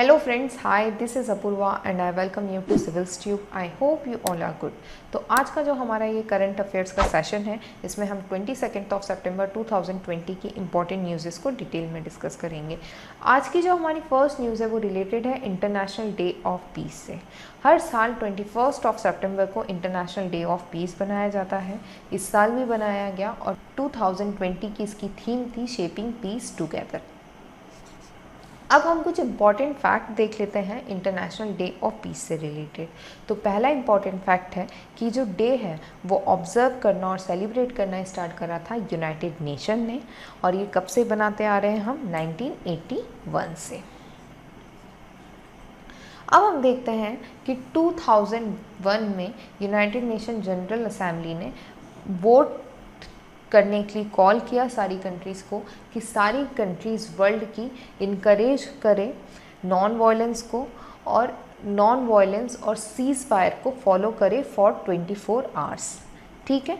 Hello friends hi, this is Apurva and I welcome you to Civils Tube. I hope you all are good तो आज का जो हमारा ये current affairs का सेशन है इसमें हम ट्वेंटी सेकेंड ऑफ़ सेप्टेम्बर 2020 की इंपॉर्टेंट न्यूज़ को डिटेल में डिस्कस करेंगे। आज की जो हमारी फ़र्स्ट न्यूज़ है वो रिलेटेड है इंटरनेशनल डे ऑफ़ पीस से। हर साल ट्वेंटी फ़र्स्ट ऑफ़ सेप्टेम्बर को इंटरनेशनल डे ऑफ़ पीस बनाया जाता है। इस साल भी बनाया गया और 2020 की इसकी थीम थी शेपिंग पीस टुगेदर अब हम कुछ इंपॉर्टेंट फैक्ट देख लेते हैं इंटरनेशनल डे ऑफ़ पीस से रिलेटेड तो पहला इंपॉर्टेंट फैक्ट है कि जो डे है, वो ऑब्ज़र्व करना और सेलिब्रेट करना स्टार्ट करा था यूनाइटेड नेशन ने और ये कब से बनाते आ रहे हैं हम? 1981 से. अब हम देखते हैं कि 2001 में यूनाइटेड नेशन जनरल असेंबली ने वोट करने के लिए कॉल किया सारी कंट्रीज़ को कि सारी कंट्रीज़ वर्ल्ड की इनक्रेज करें नॉन वायलेंस को और नॉन वायलेंस और सीज़ फायर को फॉलो करें फॉर 24 फोर आवर्स ठीक है?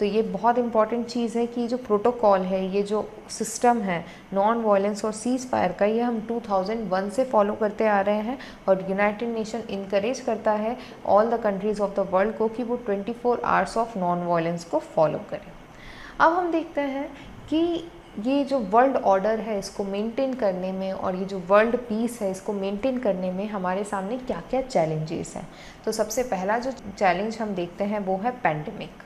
तो ये बहुत इंपॉर्टेंट चीज़ है कि जो प्रोटोकॉल है, ये जो सिस्टम है नॉन वायलेंस और सीज़ फायर का, ये हम 2001 से फॉलो करते आ रहे हैं और यूनाइटेड नेशन इनक्रेज करता है all the countries of the world को कि वो 24 four hours of non violence को फॉलो करें। अब हम देखते हैं कि ये जो वर्ल्ड ऑर्डर है, इसको मेंटेन करने में और ये जो वर्ल्ड पीस है, इसको मेंटेन करने में हमारे सामने क्या क्या चैलेंजेस हैं। तो सबसे पहला जो चैलेंज हम देखते हैं वो है पैंडमिक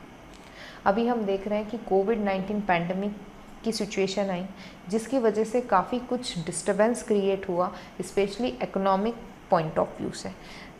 अभी हम देख रहे हैं कि कोविड नाइन्टीन पैंडमिक की सिचुएशन आई, जिसकी वजह से काफ़ी कुछ डिस्टर्बेंस क्रिएट हुआ specially economic point of view से।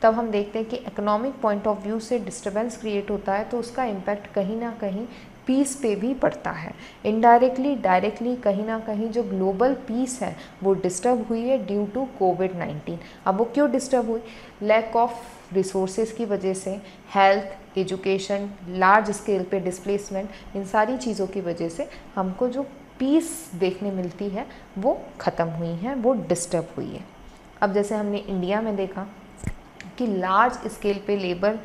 तब हम देखते हैं कि इकोनॉमिक पॉइंट ऑफ़ व्यू से डिस्टर्बेंस क्रिएट होता है तो उसका इम्पैक्ट कहीं ना कहीं पीस पे भी पड़ता है। इनडायरेक्टली डायरेक्टली कहीं ना कहीं जो ग्लोबल पीस है, वो डिस्टर्ब हुई है ड्यू टू कोविड नाइन्टीन अब वो क्यों डिस्टर्ब हुई? लैक ऑफ़ रिसोर्सेज की वजह से हेल्थ एजुकेशन लार्ज स्केल पे डिस्प्लेसमेंट इन सारी चीज़ों की वजह से हमको जो पीस देखने मिलती है, वो ख़त्म हुई है, वो डिस्टर्ब हुई है। अब जैसे हमने इंडिया में देखा कि लार्ज स्केल पे लेबर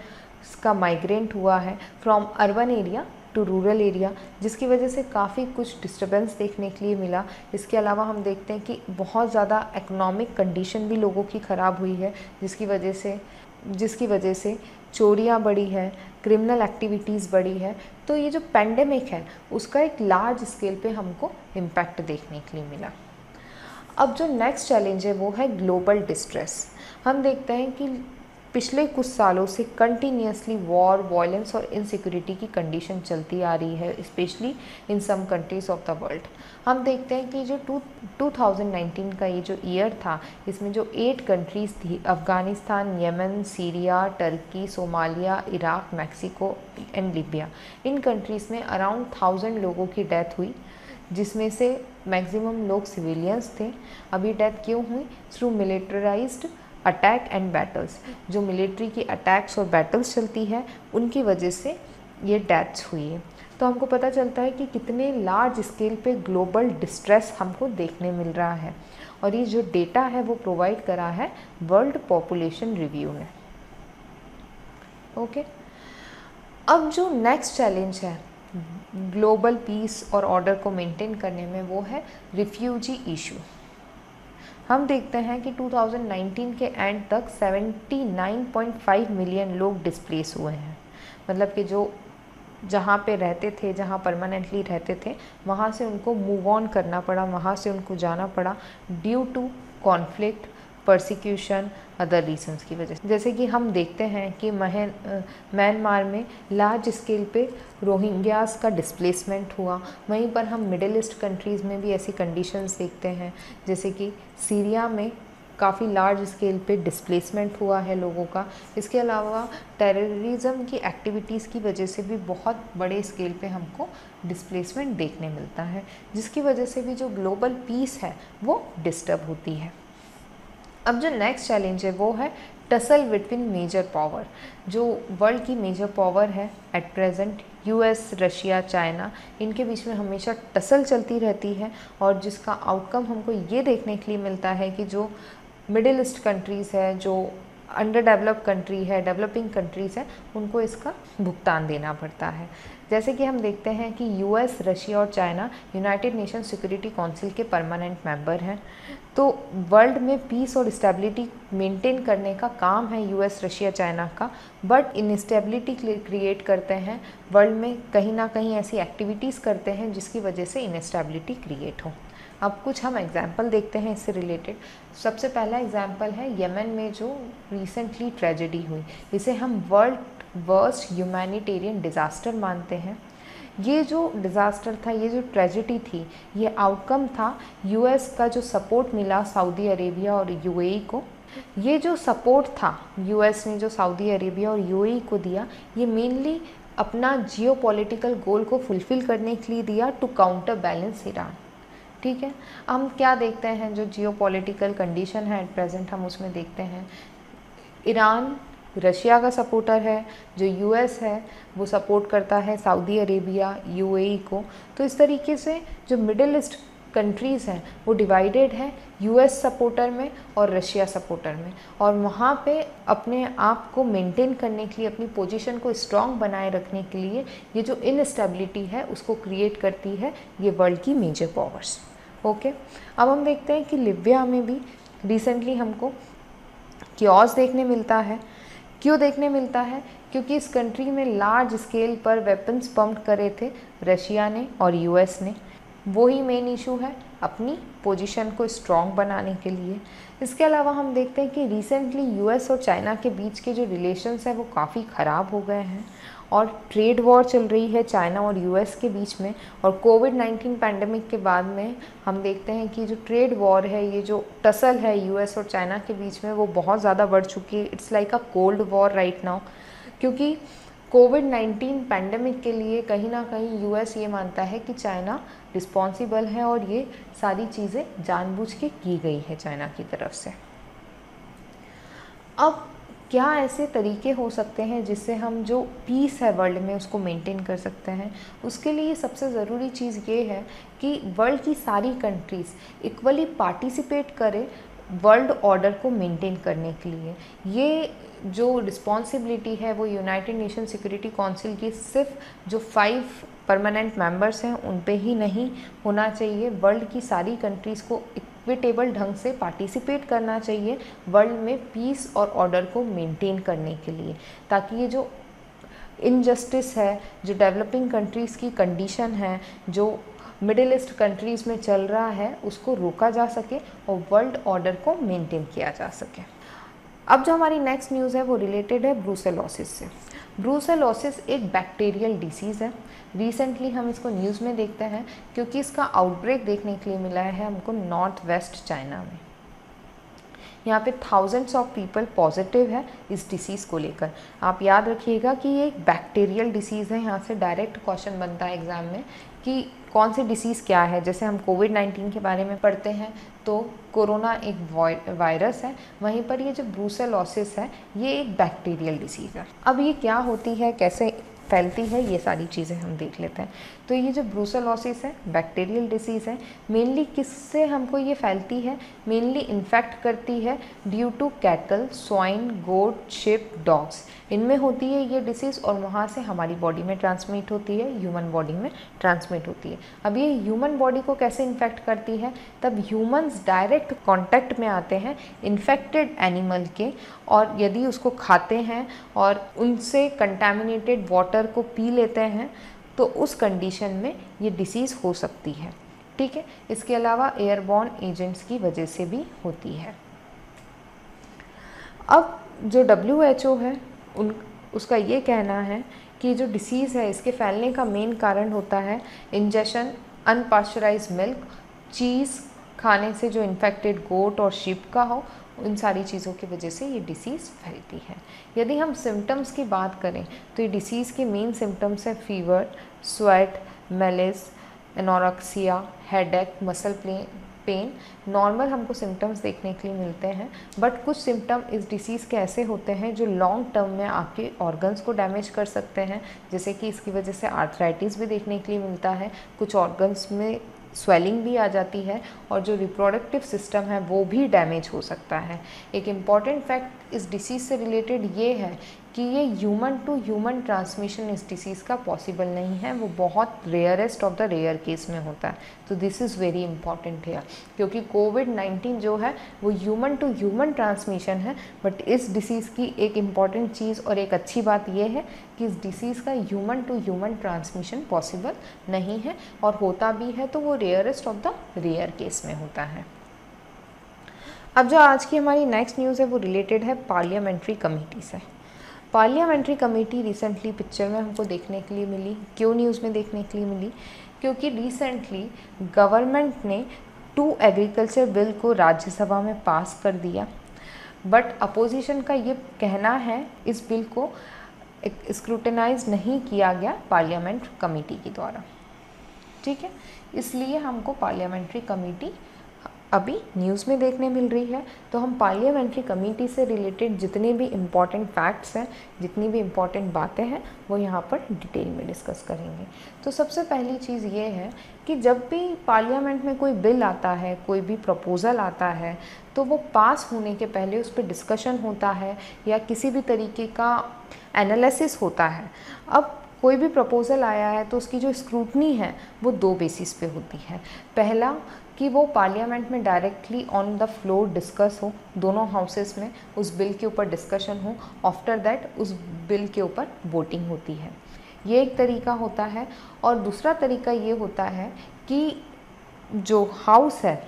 का माइग्रेंट हुआ है from urban area to rural area जिसकी वजह से काफ़ी कुछ डिस्टर्बेंस देखने के लिए मिला। इसके अलावा हम देखते हैं कि बहुत ज़्यादा इकोनॉमिक कंडीशन भी लोगों की ख़राब हुई है, जिसकी वजह से, जिसकी वजह से चोरियाँ बढ़ी है क्रिमिनल एक्टिविटीज़ बढ़ी है। तो ये जो पेंडेमिक है, उसका एक लार्ज स्केल पे हमको इम्पैक्ट देखने के लिए मिला। अब जो नेक्स्ट चैलेंज है, वो है ग्लोबल डिस्ट्रेस हम देखते हैं कि पिछले कुछ सालों से कंटिन्यूसली वॉर वायलेंस और इनसिक्योरिटी की कंडीशन चलती आ रही है specially in some countries of the world हम देखते हैं कि जो टू 2019 का ये जो ईयर था, इसमें जो एट कंट्रीज़ थी, Afghanistan, Yemen, Syria Turkey Somalia, Iraq, Mexico and Libya in countries में अराउंड थाउज़ेंड लोगों की डेथ हुई, जिसमें से मैक्सिमम लोग सिविलियंस थे. अभी डेथ क्यों हुई? Through militarized attack and battles जो मिलिट्री की अटैक्स और बैटल्स चलती है, उनकी वजह से ये डेथ्स हुई है। तो हमको पता चलता है कि कितने लार्ज स्केल पे ग्लोबल डिस्ट्रेस हमको देखने मिल रहा है। और ये जो डेटा है, वो प्रोवाइड करा है वर्ल्ड पॉपुलेशन रिव्यू ने। ओके अब जो नेक्स्ट चैलेंज है ग्लोबल पीस और ऑर्डर को मेंटेन करने में, वो है रिफ्यूजी इशू हम देखते हैं कि 2019 के एंड तक 79.5 मिलियन लोग डिस्प्लेस हुए हैं। मतलब कि जो जहाँ पे रहते थे, जहाँ परमानेंटली रहते थे, वहाँ से उनको मूव ऑन करना पड़ा, वहाँ से उनको जाना पड़ा due to conflict persecution other reasons की वजह से। जैसे कि हम देखते हैं कि म्यांमार में लार्ज स्केल पे रोहिंग्यास का डिस्प्लेसमेंट हुआ। वहीं पर हम मिडिल ईस्ट कंट्रीज़ में भी ऐसी कंडीशंस देखते हैं, जैसे कि सीरिया में काफ़ी लार्ज स्केल पे डिस्प्लेसमेंट हुआ है लोगों का। इसके अलावा टेररिज्म की एक्टिविटीज़ की वजह से भी बहुत बड़े स्केल पे हमको डिस्प्लेसमेंट देखने मिलता है, जिसकी वजह से भी जो ग्लोबल पीस है, वो डिस्टर्ब होती है। अब जो नेक्स्ट चैलेंज है, वो है टसल बिटवीन मेजर पावर जो वर्ल्ड की मेजर पावर है at present US Russia China इनके बीच में हमेशा टसल चलती रहती है और जिसका आउटकम हमको ये देखने के लिए मिलता है कि जो मिडिल ईस्ट कंट्रीज़ है, जो अंडर डेवलप कंट्री है डेवलपिंग कंट्रीज़ है, उनको इसका भुगतान देना पड़ता है। जैसे कि हम देखते हैं कि यूएस रशिया और China United Nation Security Council के परमानेंट मेंबर हैं। तो वर्ल्ड में पीस और स्टेबिलिटी मेंटेन करने का काम है यूएस रशिया चाइना का। बट इनस्टेबिलिटी क्रिएट करते हैं। वर्ल्ड में कहीं ना कहीं ऐसी एक्टिविटीज़ करते हैं जिसकी वजह से इनस्टेबिलिटी क्रिएट हो। अब कुछ हम एग्ज़ाम्पल देखते हैं इससे रिलेटेड सबसे पहला एग्ज़ाम्पल है यमन में जो रिसेंटली ट्रेजेडी हुई। इसे हम वर्ल्ड वर्स्ट ह्यूमैनिटेरियन डिज़ास्टर मानते हैं। ये जो डिज़ास्टर था, ये जो ट्रेजिडी थी, ये आउटकम था यूएस का जो सपोर्ट मिला सऊदी अरेबिया और यूएई को। ये जो सपोर्ट था यूएस ने जो सऊदी अरेबिया और यूएई को दिया, ये मेनली अपना जियो गोल को फुलफ़िल करने के लिए दिया टू काउंटर बैलेंस ईरान ठीक है? हम क्या देखते हैं जो जियो कंडीशन है एट प्रेजेंट हम उसमें देखते हैं। ईरान रशिया का सपोर्टर है, जो यूएस है, वो सपोर्ट करता है सऊदी अरेबिया यूएई को। तो इस तरीके से जो मिडिल ईस्ट कंट्रीज़ हैं, वो डिवाइडेड है यूएस सपोर्टर में और रशिया सपोर्टर में। और वहाँ पे अपने आप को मेंटेन करने के लिए, अपनी पोजीशन को स्ट्रांग बनाए रखने के लिए, ये जो इनस्टेबिलिटी है, उसको क्रिएट करती है ये वर्ल्ड की मेजर पावर्स ओके अब हम देखते हैं कि लिबिया में भी रिसेंटली हमको क्योस देखने मिलता है। क्यों देखने मिलता है? क्योंकि इस कंट्री में लार्ज स्केल पर वेपन्स पम्प करे थे रशिया ने और यूएस ने। वही मेन इशू है अपनी पोजीशन को स्ट्रॉन्ग बनाने के लिए। इसके अलावा हम देखते हैं कि रिसेंटली यूएस और चाइना के बीच के जो रिलेशंस हैं वो काफ़ी ख़राब हो गए हैं। और ट्रेड वॉर चल रही है चाइना और यूएस के बीच में और कोविड 19 पैंडमिक के बाद में हम देखते हैं कि जो ट्रेड वॉर है, ये जो टसल है यूएस और चाइना के बीच में, वो बहुत ज़्यादा बढ़ चुकी है। It's like a cold war right now क्योंकि कोविड 19 पैंडमिक के लिए कहीं ना कहीं यूएस ये मानता है कि चाइना रिस्पॉन्सिबल है और ये सारी चीज़ें जानबूझ के की गई है चाइना की तरफ़ से। अब क्या ऐसे तरीके हो सकते हैं जिससे हम जो पीस है वर्ल्ड में उसको मेंटेन कर सकते हैं? उसके लिए सबसे ज़रूरी चीज़ ये है कि वर्ल्ड की सारी कंट्रीज़ इक्वली पार्टिसिपेट करें वर्ल्ड ऑर्डर को मेंटेन करने के लिए। ये जो रिस्पॉन्सिबिलिटी है वो यूनाइटेड नेशन सिक्योरिटी काउंसिल की सिर्फ़ जो फाइव परमानेंट मेंबर्स हैं, उन पे ही नहीं होना चाहिए। वर्ल्ड की सारी कंट्रीज़ को इक्विटेबल ढंग से पार्टिसिपेट करना चाहिए वर्ल्ड में पीस और ऑर्डर को मेंटेन करने के लिए, ताकि ये जो इनजस्टिस है, जो डेवलपिंग कंट्रीज़ की कंडीशन है, जो मिडिल ईस्ट कंट्रीज़ में चल रहा है, उसको रोका जा सके और वर्ल्ड ऑर्डर को मेंटेन किया जा सके। अब जो हमारी नेक्स्ट न्यूज़ है, वो रिलेटेड है ब्रूसेलोसिस से। ब्रूसेलोसिस एक बैक्टीरियल डिसीज़ है। रिसेंटली हम इसको न्यूज़ में देखते हैं, क्योंकि इसका आउटब्रेक देखने के लिए मिला है हमको नॉर्थ वेस्ट चाइना में। यहाँ पे थाउजेंड्स ऑफ़ पीपल पॉजिटिव है इस डिसीज़ को लेकर। आप याद रखिएगा कि ये एक बैक्टीरियल डिसीज़ है, यहाँ से डायरेक्ट क्वेश्चन बनता है एग्ज़ाम में कि कौन सी डिसीज़ क्या है। जैसे हम कोविड नाइन्टीन के बारे में पढ़ते हैं तो कोरोना एक वायरस है। वहीं पर ये जो ब्रूसेलोसिस है, ये एक बैक्टीरियल डिसीज़ है। अब ये क्या होती है, कैसे फैलती है, ये सारी चीज़ें हम देख लेते हैं। तो ये जो ब्रूसलोसिस है, बैक्टीरियल डिसीज़ है मेनली किससे हमको ये फैलती है? मेनली इन्फेक्ट करती है due to cattle swine goat sheep dogs इनमें होती है ये डिसीज़ और वहाँ से हमारी बॉडी में ट्रांसमिट होती है ह्यूमन बॉडी में ट्रांसमिट होती है। अब ये ह्यूमन बॉडी को कैसे इन्फेक्ट करती है? तब ह्यूमन्स डायरेक्ट कॉन्टैक्ट में आते हैं इन्फेक्टेड एनिमल के और यदि उसको खाते हैं और उनसे कंटेमिनेटेड वाटर को पी लेते हैं तो उस कंडीशन में ये डिसीज़ हो सकती है। ठीक है? इसके अलावा एयरबॉर्न एजेंट्स की वजह से भी होती है। अब जो डब्ल्यू एच ओ है, उन, उसका ये कहना है कि जो डिसीज़ है, इसके फैलने का मेन कारण होता है इंजेक्शन अनपास्चराइज मिल्क चीज़ खाने से जो इन्फेक्टेड गोट और शिप का हो इन सारी चीज़ों की वजह से ये डिसीज़ फैलती है। यदि हम सिम्टम्स की बात करें तो ये डिसीज़ के मेन सिम्टम्स हैं fever sweat malaise anorexia headache muscle pain normal हमको सिम्टम्स देखने के लिए मिलते हैं बट कुछ सिम्टम इस डिसीज़ के ऐसे होते हैं जो लॉन्ग टर्म में आपके ऑर्गन्स को डैमेज कर सकते हैं। जैसे कि इसकी वजह से आर्थराइटिस भी देखने के लिए मिलता है। कुछ ऑर्गन्स में स्वेलिंग भी आ जाती है और जो रिप्रोडक्टिव सिस्टम है, वो भी डैमेज हो सकता है। एक इंपॉर्टेंट फैक्ट इस डिसीज़ से रिलेटेड ये है कि ये ह्यूमन टू ह्यूमन ट्रांसमिशन इस डिसीज़ का पॉसिबल नहीं है, वो बहुत rarest of the rare case में होता है। तो दिस इज़ वेरी इंपॉर्टेंट है क्योंकि कोविड 19 जो है, वो ह्यूमन टू ह्यूमन ट्रांसमिशन है बट इस डिसीज़ की एक इंपॉर्टेंट चीज़ और एक अच्छी बात यह है कि इस डिसीज़ का human to human transmission possible नहीं है और होता भी है तो वो rarest of the rare case में होता है। अब जो आज की हमारी नेक्स्ट न्यूज़ है, वो रिलेटेड है पार्लियामेंट्री कमेटी से। पार्लियामेंट्री कमेटी रिसेंटली पिक्चर में हमको देखने के लिए मिली, क्यों न्यूज़ में देखने के लिए मिली? क्योंकि रिसेंटली गवर्नमेंट ने टू एग्रीकल्चर बिल को राज्यसभा में पास कर दिया। बट अपोजिशन का ये कहना है, इस बिल को स्क्रूटनाइज नहीं किया गया पार्लियामेंट कमेटी के द्वारा। ठीक है? इसलिए हमको पार्लियामेंट्री कमेटी अभी न्यूज़ में देखने मिल रही है। तो हम पार्लियामेंट्री कमेटी से रिलेटेड जितने भी इंपॉर्टेंट फैक्ट्स हैं, जितनी भी इंपॉर्टेंट बातें हैं, वो यहाँ पर डिटेल में डिस्कस करेंगे। तो सबसे पहली चीज़ ये है कि जब भी पार्लियामेंट में कोई बिल आता है, कोई भी प्रपोज़ल आता है तो वो पास होने के पहले उस पर डिस्कशन होता है या किसी भी तरीके का एनालिसिस होता है। अब कोई भी प्रपोज़ल आया है तो उसकी जो स्क्रूटनी है, वो दो बेसिस पे होती है। पहला कि वो पार्लियामेंट में directly on the floor discuss हो, दोनों हाउसेस में उस बिल के ऊपर डिस्कशन हो आफ्टर दैट उस बिल के ऊपर वोटिंग होती है। ये एक तरीका होता है और दूसरा तरीका ये होता है कि जो हाउस है,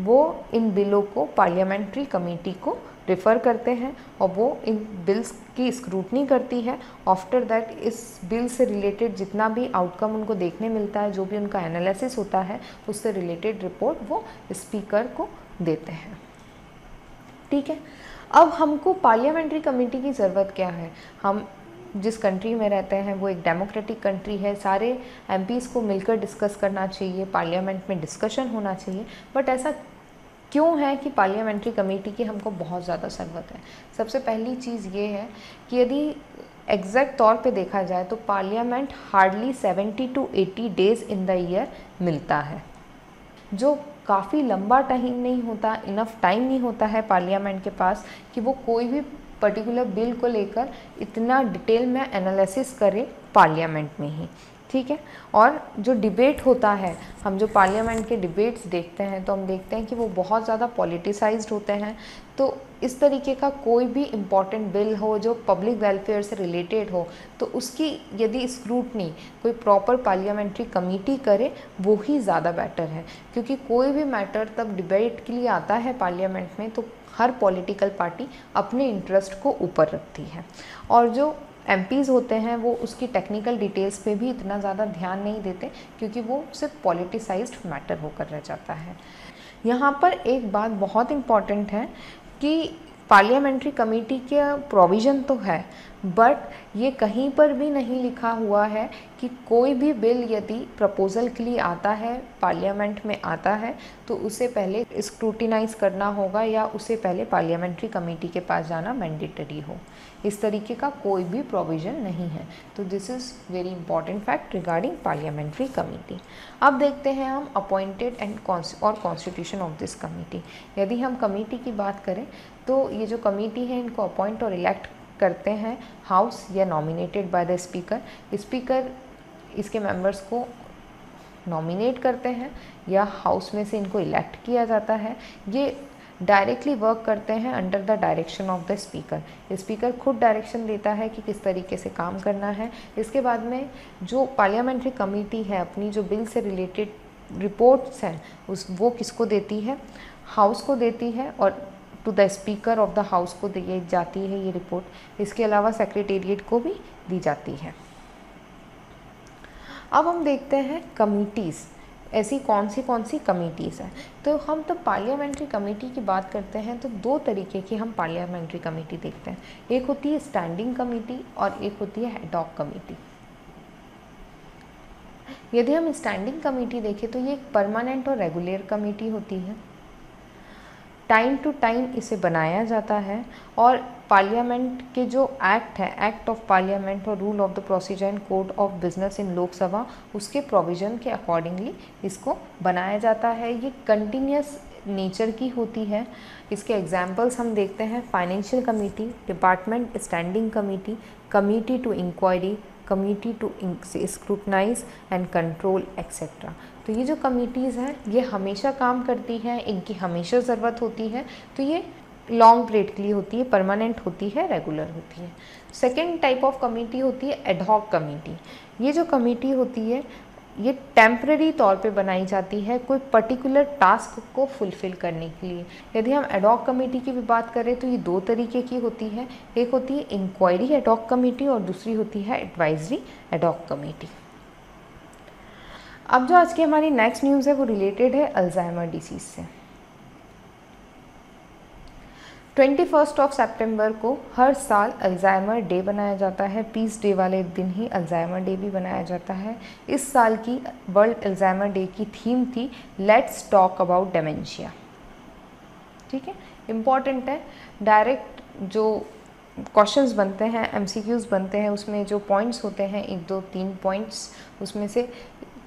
वो इन बिलों को पार्लियामेंट्री कमेटी को रेफ़र करते हैं और वो इन बिल्स की स्क्रूटनी करती है। आफ्टर दैट इस बिल से रिलेटेड जितना भी आउटकम उनको देखने मिलता है, जो भी उनका एनालिसिस होता है, उससे रिलेटेड रिपोर्ट वो स्पीकर को देते हैं। ठीक है? अब हमको पार्लियामेंट्री कमेटी की ज़रूरत क्या है? हम जिस कंट्री में रहते हैं, वो एक डेमोक्रेटिक कंट्री है। सारे एम को मिलकर डिस्कस करना चाहिए पार्लियामेंट में डिस्कशन होना चाहिए। बट ऐसा क्यों है कि पार्लियामेंट्री कमेटी की हमको बहुत ज़्यादा ज़रूरत है? सबसे पहली चीज़ ये है कि यदि एग्जैक्ट तौर पे देखा जाए तो parliament hardly 70 to 80 days in the year मिलता है। जो काफ़ी लंबा टाइम नहीं होता इनफ टाइम नहीं होता है पार्लियामेंट के पास कि वो कोई भी पर्टिकुलर बिल को लेकर इतना डिटेल में एनालिसिस करे पार्लियामेंट में ही। ठीक है? और जो डिबेट होता है, हम जो पार्लियामेंट के डिबेट्स देखते हैं तो हम देखते हैं कि वो बहुत ज़्यादा पॉलिटिसाइज्ड होते हैं। तो इस तरीके का कोई भी इंपॉर्टेंट बिल हो, जो पब्लिक वेलफेयर से रिलेटेड हो तो उसकी यदि स्क्रूटनी कोई प्रॉपर पार्लियामेंट्री कमेटी करे, वो ही ज़्यादा बेटर है। क्योंकि कोई भी मैटर तब डिबेट के लिए आता है पार्लियामेंट में तो हर पॉलिटिकल पार्टी अपने इंटरेस्ट को ऊपर रखती है। और जो एम होते हैं, वो उसकी टेक्निकल डिटेल्स पे भी इतना ज़्यादा ध्यान नहीं देते, क्योंकि वो सिर्फ़ पॉलिटिसाइज्ड मैटर होकर रह जाता है। यहाँ पर एक बात बहुत इंपॉर्टेंट है कि पार्लियामेंट्री कमेटी के प्रोविज़न तो है बट ये कहीं पर भी नहीं लिखा हुआ है कि कोई भी बिल यदि प्रपोज़ल के लिए आता है पार्लियामेंट में आता है तो उसे पहले स्क्रूटिनाइज करना होगा या उसे पहले पार्लियामेंट्री कमेटी के पास जाना मैंडेटरी हो। इस तरीके का कोई भी प्रोविज़न नहीं है। तो this is very important fact regarding parliamentary committee अब देखते हैं हम अपॉइंटेड एंड और कॉन्स्टिट्यूशन ऑफ़ दिस कमेटी यदि हम कमेटी की बात करें तो ये जो कमेटी है, इनको अपॉइंट और इलेक्ट करते हैं हाउस या nominated by the speaker speaker इसके मेंबर्स को नॉमिनेट करते हैं या हाउस में से इनको इलेक्ट किया जाता है। ये डायरेक्टली वर्क करते हैं under the direction of the speaker speaker खुद डायरेक्शन देता है कि किस तरीके से काम करना है। इसके बाद में जो पार्लियामेंट्री कमेटी है, अपनी जो बिल से रिलेटेड रिपोर्ट्स हैं, उस, वो किसको देती है? हाउस को देती है और to the speaker of the house को दी, जाती है ये रिपोर्ट इसके अलावा सेक्रेटेरिएट को भी दी जाती है। अब हम देखते हैं कमिटीज़ ऐसी कौन सी कौन सी कमिटीज़ हैं? तो हम तो पार्लियामेंट्री कमेटी की बात करते हैं तो दो तरीके की हम पार्लियामेंट्री कमेटी देखते हैं। एक होती है स्टैंडिंग कमेटी और एक होती है हेडॉक कमेटी यदि हम स्टैंडिंग कमेटी देखें तो ये एक परमानेंट और रेगुलर कमेटी होती है। टाइम टू टाइम इसे बनाया जाता है और पार्लियामेंट के जो एक्ट है, एक्ट ऑफ़ पार्लियामेंट और rule of the procedure and code of business in Lok Sabha उसके प्रोविज़न के अकॉर्डिंगली इसको बनाया जाता है। ये कंटिन्यूस नेचर की होती है। इसके एग्जाम्पल्स हम देखते हैं। Financial committee, department standing committee committee to inquiry, committee to scrutinize and control etcetera तो ये जो कमिटीज़ हैं, ये हमेशा काम करती हैं, इनकी हमेशा ज़रूरत होती है। तो ये लॉन्ग पीरियड के लिए होती है परमानेंट होती है रेगुलर होती है। सेकेंड टाइप ऑफ़ कमेटी होती है एडहॉक कमेटी ये जो कमेटी होती है, ये टेम्प्रेरी तौर पे बनाई जाती है कोई पर्टिकुलर टास्क को फुलफ़िल करने के लिए। यदि हम एडॉक कमेटी की भी बात करें तो ये दो तरीके की होती है। एक होती है इंक्वायरी एडॉक कमेटी और दूसरी होती है एडवाइजरी एडॉक कमेटी अब जो आज की हमारी नेक्स्ट न्यूज़ है, वो रिलेटेड है अल्जाइमर डिसीज़ से। ट्वेंटी फ़र्स्ट ऑफ़ सेप्टेम्बर को हर साल अल्जाइमर डे बनाया जाता है। पीस डे वाले दिन ही अल्जाइमर डे भी बनाया जाता है। इस साल की वर्ल्ड अल्जाइमर डे की थीम थी लेट्स टॉक अबाउट डेमेंशिया ठीक है? इंपॉर्टेंट है। डायरेक्ट जो क्वेश्चंस बनते हैं एमसीक्यूज़ बनते हैं, उसमें जो पॉइंट्स होते हैं, एक, दो, तीन पॉइंट्स उसमें से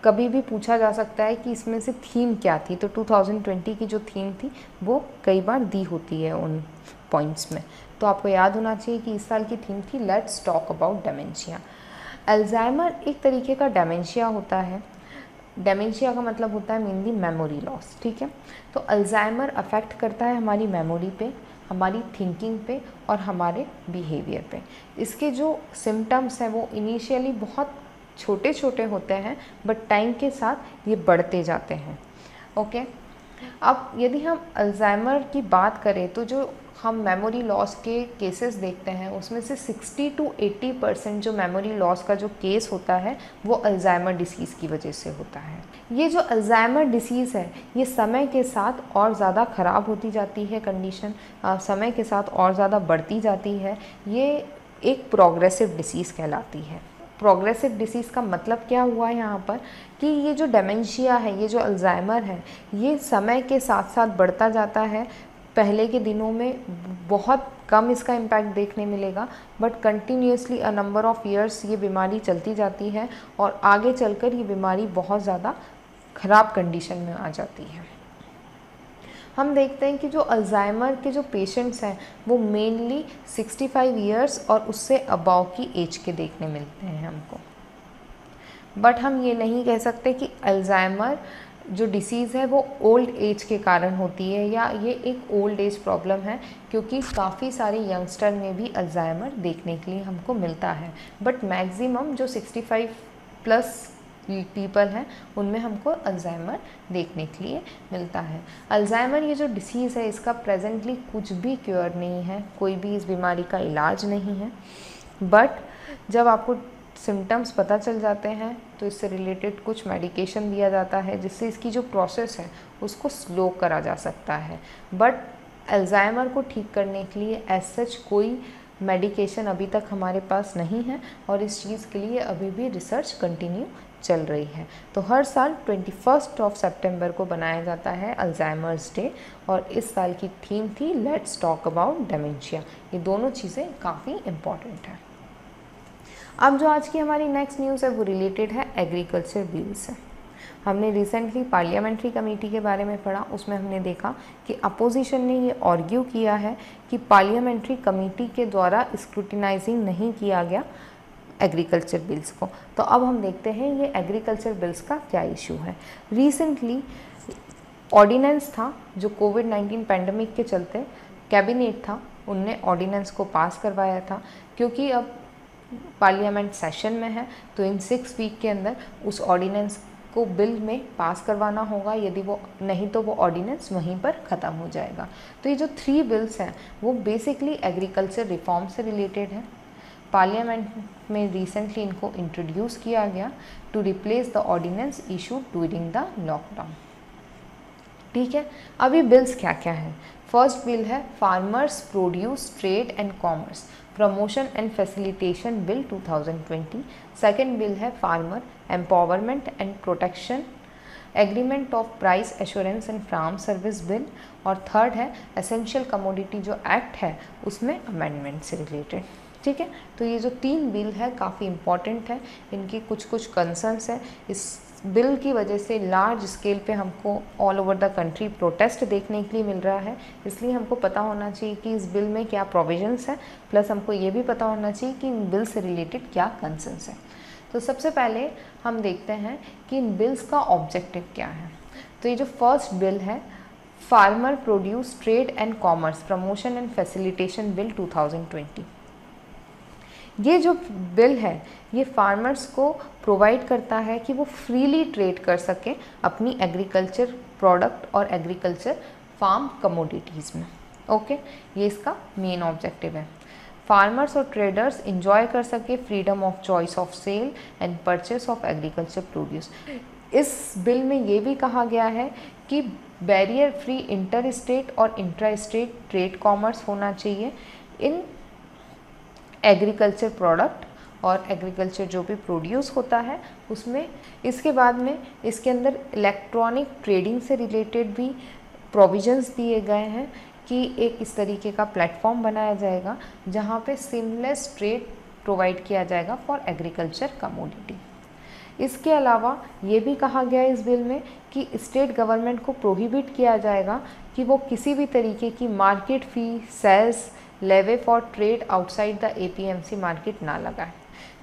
कभी भी पूछा जा सकता है कि इसमें से थीम क्या थी। तो 2020 की जो थीम थी, वो कई बार दी होती है उन पॉइंट्स में। तो आपको याद होना चाहिए कि इस साल की थीम थी let's talk about dementia Alzheimer एक तरीके का डेमेंशिया होता है। डेमेंशिया का मतलब होता है मेनली मेमोरी लॉस ठीक है? तो अल्जाइमर अफेक्ट करता है हमारी मेमोरी पे, हमारी थिंकिंग पे और हमारे बिहेवियर पे। इसके जो सिम्टम्स हैं, वो इनिशियली बहुत छोटे छोटे होते हैं बट टाइम के साथ ये बढ़ते जाते हैं। ओके अब यदि हम अल्जाइमर की बात करें तो जो हम मेमोरी लॉस के केसेस देखते हैं, उसमें से 60 टू 80 परसेंट जो मेमोरी लॉस का जो केस होता है, वो अल्जाइमर डिसीज़ की वजह से होता है। ये जो अल्जाइमर डिसीज़ है, ये समय के साथ और ज़्यादा ख़राब होती जाती है कंडीशन समय के साथ और ज़्यादा बढ़ती जाती है। ये एक प्रोग्रेसिव डिसीज़ कहलाती है। प्रोग्रेसिव डिसीज़ का मतलब क्या हुआ यहाँ पर? कि ये जो डेमेंशिया है, ये जो अल्जाइमर है, ये समय के साथ साथ बढ़ता जाता है। पहले के दिनों में बहुत कम इसका इम्पैक्ट देखने मिलेगा but continuously a number of years ये बीमारी चलती जाती है और आगे चलकर ये बीमारी बहुत ज़्यादा ख़राब कंडीशन में आ जाती है। हम देखते हैं कि जो अल्जाइमर के जो पेशेंट्स हैं, वो मेनली 65 ईयर्स और उससे अबाव की एज के देखने मिलते हैं हमको। बट हम ये नहीं कह सकते कि अल्जाइमर जो डिसीज़ है, वो ओल्ड एज के कारण होती है या ये एक ओल्ड एज प्रॉब्लम है, क्योंकि काफ़ी सारे यंगस्टर में भी अल्जाइमर देखने के लिए हमको मिलता है। बट मैक्सिमम जो 65 प्लस पीपल हैं, उनमें हमको अल्जाइमर देखने के लिए मिलता है। अल्जाइमर ये जो डिसीज़ है, इसका प्रेजेंटली कुछ भी क्योर नहीं है, कोई भी इस बीमारी का इलाज नहीं है। बट जब आपको सिम्टम्स पता चल जाते हैं तो इससे रिलेटेड कुछ मेडिकेशन दिया जाता है, जिससे इसकी जो प्रोसेस है, उसको स्लो करा जा सकता है। बट अल्जाइमर को ठीक करने के लिए एज सच कोई मेडिकेशन अभी तक हमारे पास नहीं है, और इस चीज़ के लिए अभी भी रिसर्च कंटिन्यू चल रही है। तो हर साल ट्वेंटी फ़र्स्ट ऑफ़ सेप्टेम्बर को बनाया जाता है अल्जाइमर्स डे और इस साल की थीम थी लेट्स टॉक अबाउट डेमेंशिया ये दोनों चीज़ें काफ़ी इंपॉर्टेंट हैं। अब जो आज की हमारी नेक्स्ट न्यूज़ है, वो रिलेटेड है एग्रीकल्चर बिल से। हमने रिसेंटली पार्लियामेंट्री कमेटी के बारे में पढ़ा, उसमें हमने देखा कि अपोजिशन ने ये ऑर्ग्यू किया है कि पार्लियामेंट्री कमेटी के द्वारा स्क्रूटिनाइजिंग नहीं किया गया। एग्रीकल्चर बिल्स को। तो अब हम देखते हैं ये एग्रीकल्चर बिल्स का क्या इशू है। रिसेंटली ऑर्डिनेंस था जो कोविड 19 पैंडमिक के चलते कैबिनेट था, उनने ऑर्डिनेंस को पास करवाया था। क्योंकि अब पार्लियामेंट सेशन में है तो इन सिक्स वीक के अंदर उस ऑर्डिनेंस को बिल में पास करवाना होगा। यदि वो नहीं तो वो ऑर्डिनेंस वहीं पर ख़त्म हो जाएगा। तो ये जो थ्री बिल्स हैं, वो बेसिकली एग्रीकल्चर रिफॉर्म से रिलेटेड है। पार्लियामेंट में रिसेंटली इनको इंट्रोड्यूस किया गया to replace the ordinance issue during the lockdown ठीक है? अभी बिल्स क्या क्या हैं? फ़र्स्ट बिल है farmers produce trade and commerce promotion and facilitation bill 2020 second bill है farmer empowerment and protection agreement of price assurance and farm service bill और third है एसेंशियल कमोडिटी जो एक्ट है, उसमें अमेंडमेंट से रिलेटेड ठीक है? तो ये जो तीन बिल है, काफ़ी इंपॉर्टेंट है। इनकी कुछ कुछ कंसर्न्स हैं। इस बिल की वजह से लार्ज स्केल पे हमको all over the country protest देखने के लिए मिल रहा है। इसलिए हमको पता होना चाहिए कि इस बिल में क्या प्रोविजंस हैं। प्लस हमको ये भी पता होना चाहिए कि इन बिल से रिलेटेड क्या कंसर्न्स हैं। तो सबसे पहले हम देखते हैं कि इन बिल्स का ऑब्जेक्टिव क्या है। तो ये जो फ़र्स्ट बिल है farmer produce trade and commerce promotion and facilitation bill 2020 ये जो बिल है, ये फार्मर्स को प्रोवाइड करता है कि वो फ्रीली ट्रेड कर सकें अपनी एग्रीकल्चर प्रोडक्ट और एग्रीकल्चर फार्म कमोडिटीज़ में। ओके ये इसका मेन ऑब्जेक्टिव है। फार्मर्स और ट्रेडर्स इंजॉय कर सके freedom of choice of sale and purchase of agriculture produce इस बिल में ये भी कहा गया है कि बैरियर फ्री इंटर स्टेट और इंट्रा स्टेट ट्रेड कॉमर्स होना चाहिए। इन एग्रीकल्चर प्रोडक्ट और एग्रीकल्चर जो भी प्रोड्यूस होता है, उसमें इसके बाद में इसके अंदर इलेक्ट्रॉनिक ट्रेडिंग से रिलेटेड भी प्रोविजंस दिए गए हैं कि एक इस तरीके का प्लेटफॉर्म बनाया जाएगा जहाँ पे सिमलेस ट्रेड प्रोवाइड किया जाएगा फॉर एग्रीकल्चर कमोडिटी इसके अलावा ये भी कहा गया इस बिल में कि स्टेट गवर्नमेंट को प्रोहिबिट किया जाएगा कि वो किसी भी तरीके की market fee sales levy for trade outside the APMC market ना लगाए।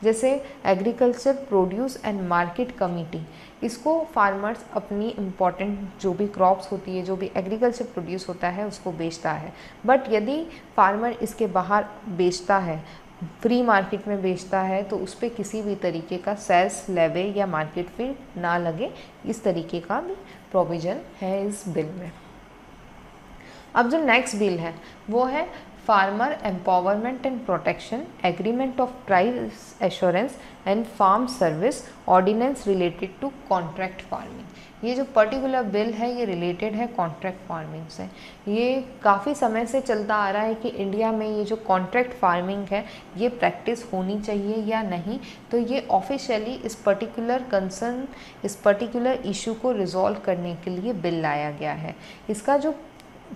जैसे agriculture produce and market committee इसको फार्मर्स अपनी इंपॉर्टेंट जो भी क्रॉप्स होती है, जो भी एग्रीकल्चर प्रोड्यूस होता है, उसको बेचता है। बट यदि फार्मर इसके बाहर बेचता है फ्री मार्केट में बेचता है तो उस पर किसी भी तरीके का सेल्स लेवे या मार्केट फ़ी ना लगे, इस तरीके का भी प्रोविज़न है इस बिल में। अब जो नेक्स्ट बिल है, वो है farmer empowerment and protection agreement of price assurance and farm service ordinance related to contract farming ये जो पर्टिकुलर बिल है, ये रिलेटेड है कॉन्ट्रैक्ट फ़ार्मिंग से। ये काफ़ी समय से चलता आ रहा है कि इंडिया में ये जो कॉन्ट्रैक्ट फ़ार्मिंग है, ये प्रैक्टिस होनी चाहिए या नहीं? तो ये ऑफिशियली इस पर्टिकुलर कंसर्न इस पर्टिकुलर इशू को रिजॉल्व करने के लिए बिल लाया गया है। इसका जो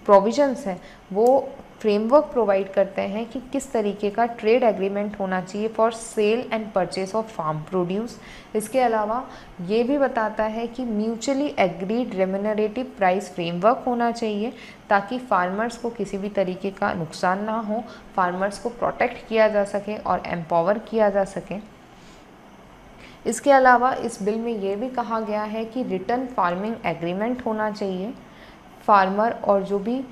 प्रोविजंस है, वो फ्रेमवर्क प्रोवाइड करते हैं कि किस तरीके का ट्रेड एग्रीमेंट होना चाहिए for sale and purchase of farm produce इसके अलावा ये भी बताता है कि mutually agreed remunerative price framework होना चाहिए, ताकि फार्मर्स को किसी भी तरीके का नुकसान ना हो फार्मर्स को प्रोटेक्ट किया जा सके और एम्पावर किया जा सके। इसके अलावा इस बिल में ये भी कहा गया है कि रिटर्न फ़ार्मिंग एग्रीमेंट होना चाहिए। फार्मर और जो भी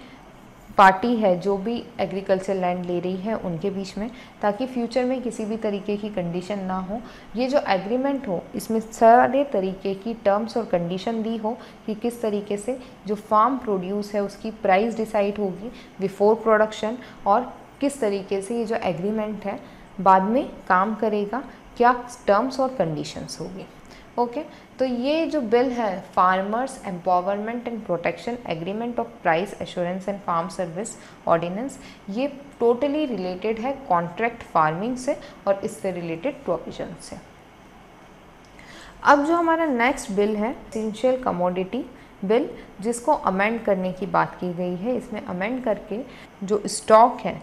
पार्टी है, जो भी एग्रीकल्चर लैंड ले रही है, उनके बीच में, ताकि फ्यूचर में किसी भी तरीके की कंडीशन ना हो। ये जो एग्रीमेंट हो, इसमें सारे तरीके की टर्म्स और कंडीशन दी हो, कि किस तरीके से जो फार्म प्रोड्यूस है, उसकी प्राइस डिसाइड होगी बिफोर प्रोडक्शन और किस तरीके से ये जो एग्रीमेंट है, बाद में काम करेगा, क्या टर्म्स और कंडीशंस होगी। ओके? तो ये जो बिल है farmers empowerment and protection agreement of price assurance and farm service ordinance ये टोटली रिलेटेड है कॉन्ट्रैक्ट फ़ार्मिंग से और इससे रिलेटेड प्रोविज़न से अब जो हमारा नेक्स्ट बिल है एसेंशियल कमोडिटी बिल जिसको अमेंड करने की बात की गई है, इसमें अमेंड करके जो स्टॉक है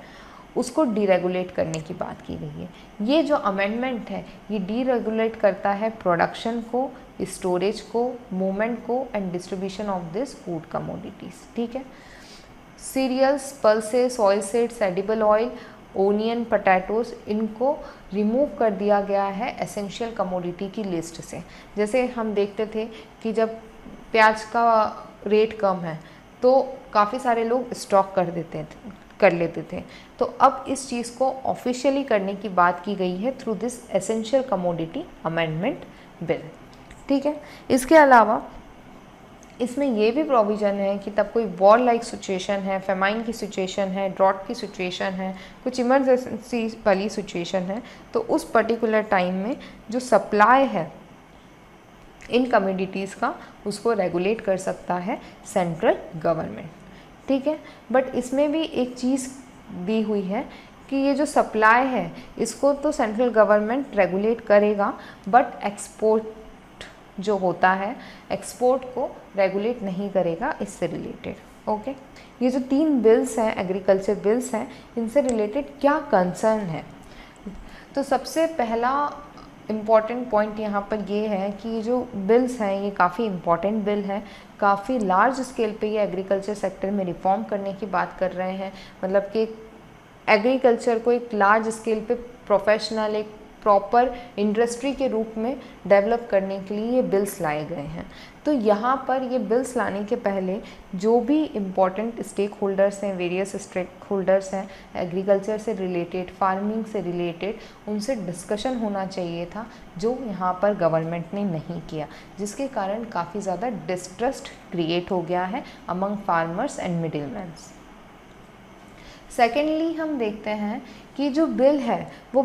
उसको डीरेगुलेट करने की बात की गई है। ये जो अमेंडमेंट है, ये डीरेगुलेट करता है प्रोडक्शन को स्टोरेज को मूवमेंट को and distribution of this food commodities ठीक है? Cereals pulses oil seeds edible oil onion potatoes इनको रिमूव कर दिया गया है एसेंशियल कमोडिटी की लिस्ट से। जैसे हम देखते थे कि जब प्याज का रेट कम है तो काफ़ी सारे लोग स्टॉक कर देते थे। कर लेते थे। तो अब इस चीज़ को ऑफिशियली करने की बात की गई है through this essential commodity amendment bill ठीक है? इसके अलावा इसमें ये भी प्रोविज़न है कि तब कोई वॉर लाइक सिचुएशन है फेमाइन की सिचुएशन है ड्रॉट की सिचुएशन है, कुछ इमरजेंसी वाली सिचुएशन है तो उस पर्टिकुलर टाइम में जो सप्लाई है, इन कम्युनिटीज़ का, उसको रेगुलेट कर सकता है सेंट्रल गवर्नमेंट ठीक है? बट इसमें भी एक चीज़ दी हुई है कि ये जो सप्लाई है, इसको तो सेंट्रल गवर्नमेंट रेगुलेट करेगा बट एक्सपोर्ट जो होता है एक्सपोर्ट को रेगुलेट नहीं करेगा, इससे रिलेटेड ओके ये जो तीन बिल्स हैं एग्रीकल्चर बिल्स हैं, इनसे रिलेटेड क्या कंसर्न है? तो सबसे पहला इंपॉर्टेंट पॉइंट यहाँ पर ये है कि जो बिल्स हैं, ये काफ़ी इंपॉर्टेंट बिल हैं। काफ़ी लार्ज स्केल पे ये एग्रीकल्चर सेक्टर में रिफॉर्म करने की बात कर रहे हैं। मतलब कि एग्रीकल्चर को एक लार्ज स्केल पे प्रोफेशनल एक प्रॉपर इंडस्ट्री के रूप में डेवलप करने के लिए ये बिल्स लाए गए हैं। तो यहाँ पर ये बिल्स लाने के पहले जो भी इंपॉर्टेंट स्टेक होल्डर्स हैं वेरियस स्टेक होल्डर्स हैं एग्रीकल्चर से रिलेटेड फ़ार्मिंग से रिलेटेड उनसे डिस्कशन होना चाहिए था जो यहाँ पर गवर्नमेंट ने नहीं किया, जिसके कारण काफ़ी ज़्यादा डिस्ट्रस्ट क्रिएट हो गया है among farmers and middle secondly हम देखते हैं कि जो बिल है, वो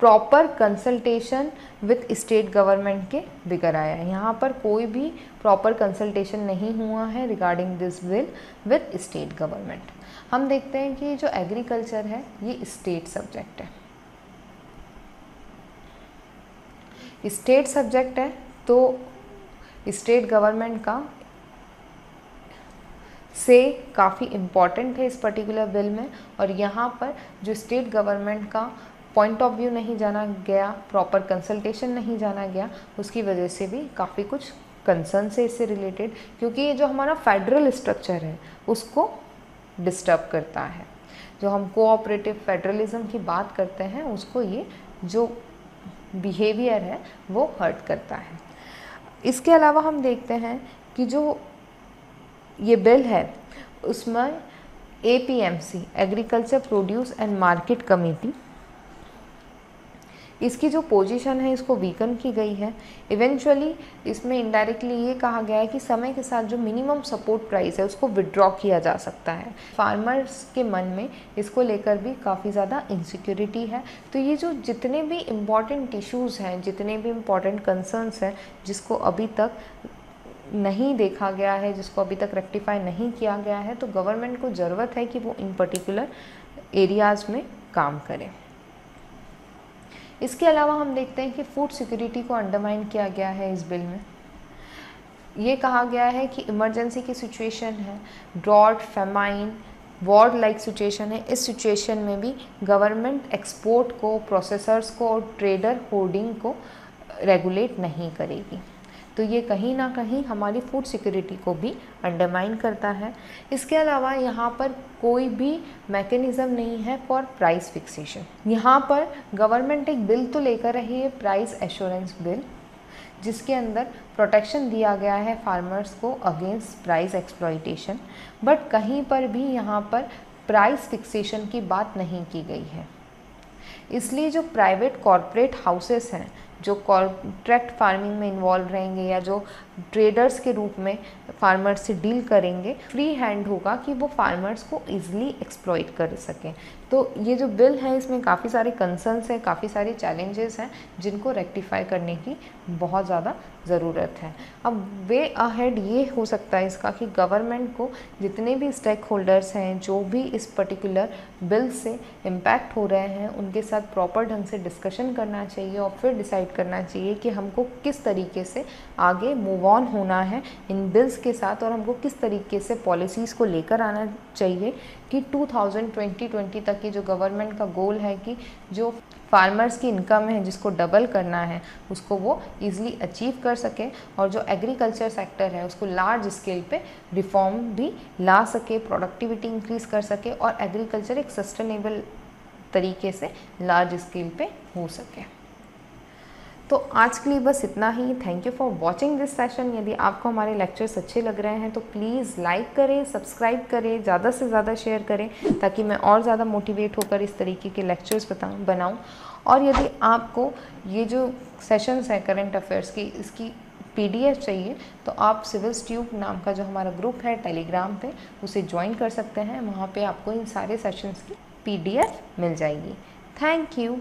proper consultation with state government के बिगर आया है। यहाँ पर कोई भी प्रॉपर कंसल्टेशन नहीं हुआ है regarding this bill with state government हम देखते हैं कि जो एग्रीकल्चर है, ये स्टेट सब्जेक्ट है। स्टेट सब्जेक्ट है तो स्टेट गवर्नमेंट का से काफ़ी इंपॉर्टेंट है इस पर्टिकुलर बिल में और यहाँ पर जो स्टेट गवर्नमेंट का पॉइंट ऑफ़ व्यू नहीं जाना गया प्रॉपर कंसल्टेशन नहीं जाना गया, उसकी वजह से भी काफ़ी कुछ कंसर्न से इससे रिलेटेड क्योंकि ये जो हमारा फेडरल स्ट्रक्चर है, उसको डिस्टर्ब करता है। जो हम कोऑपरेटिव फेडरलिज्म की बात करते हैं, उसको ये जो बिहेवियर है, वो हर्ट करता है। इसके अलावा हम देखते हैं कि जो ये बिल है, उसमें A P M C agriculture produce and market committee इसकी जो पोजीशन है, इसको वीकन की गई है. इवेंचुअली इसमें इनडायरेक्टली ये कहा गया है कि समय के साथ जो मिनिमम सपोर्ट प्राइस है, उसको विड्रॉ किया जा सकता है. फार्मर्स के मन में इसको लेकर भी काफ़ी ज़्यादा इनसिक्योरिटी है. तो ये जो जितने भी इंपॉर्टेंट इशूज़ हैं, जितने भी इंपॉर्टेंट कंसर्नस हैं, जिसको अभी तक नहीं देखा गया है, जिसको अभी तक रेक्टिफाई नहीं किया गया है तो गवर्नमेंट को ज़रूरत है कि वो इन पर्टिकुलर एरियाज़ में काम करें. इसके अलावा हम देखते हैं कि फ़ूड सिक्योरिटी को अंडरमाइन किया गया है इस बिल में। ये कहा गया है कि इमरजेंसी की सिचुएशन है drought famine war like situation है। इस सिचुएशन में भी गवर्नमेंट एक्सपोर्ट को प्रोसेसर्स को और ट्रेडर होर्डिंग को रेगुलेट नहीं करेगी। तो ये कहीं ना कहीं हमारी फ़ूड सिक्योरिटी को भी अंडरमाइन करता है। इसके अलावा यहाँ पर कोई भी मैकेनिज़्म नहीं है फॉर प्राइस फिक्सेशन यहाँ पर गवर्नमेंट एक बिल तो लेकर रही है प्राइस एश्योरेंस बिल जिसके अंदर प्रोटेक्शन दिया गया है फार्मर्स को अगेंस्ट प्राइस एक्सप्लॉइटेशन बट कहीं पर भी यहाँ पर प्राइस फिक्सेशन की बात नहीं की गई है। इसलिए जो प्राइवेट कॉरपोरेट हाउसेस हैं जो कॉन्ट्रैक्ट फ़ार्मिंग में इन्वॉल्व रहेंगे या जो ट्रेडर्स के रूप में फार्मर्स से डील करेंगे फ्री हैंड होगा कि वो फार्मर्स को ईजिली एक्सप्लॉइट कर सकें। तो ये जो बिल है, इसमें काफ़ी सारे कंसर्नस हैं, काफ़ी सारे चैलेंजेस हैं, जिनको रेक्टिफाई करने की बहुत ज़्यादा ज़रूरत है। अब वे अहेड ये हो सकता है इसका कि गवर्नमेंट को जितने भी स्टेक होल्डर्स हैं, जो भी इस पर्टिकुलर बिल से इम्पैक्ट हो रहे हैं, उनके साथ प्रॉपर ढंग से डिस्कशन करना चाहिए और फिर डिसाइड करना चाहिए कि हमको किस तरीके से आगे मूव ऑन होना है इन बिल्स के साथ और हमको किस तरीके से पॉलिसीज़ को लेकर आना चाहिए कि 2020 तक की जो गवर्नमेंट का गोल है कि जो फार्मर्स की इनकम है, जिसको डबल करना है, उसको वो ईज़िली अचीव कर सके और जो एग्रीकल्चर सेक्टर है, उसको लार्ज स्केल पे रिफॉर्म भी ला सके प्रोडक्टिविटी इंक्रीज़ कर सके और एग्रीकल्चर एक सस्टेनेबल तरीके से लार्ज स्केल पे हो सके। तो आज के लिए बस इतना ही। Thank you for watching this session यदि आपको हमारे लेक्चर्स अच्छे लग रहे हैं तो प्लीज़ लाइक करें सब्सक्राइब करें, ज़्यादा से ज़्यादा शेयर करें, ताकि मैं और ज़्यादा मोटिवेट होकर इस तरीके के लेक्चर्स बताऊँ बनाऊँ। और यदि आपको ये जो सेशंस हैं करंट अफेयर्स की, इसकी पीडीएफ चाहिए तो आप सिविल ट्यूब नाम का जो हमारा ग्रुप है टेलीग्राम पे, उसे ज्वाइन कर सकते हैं। वहाँ पे आपको इन सारे सेशंस की पीडीएफ मिल जाएगी। Thank you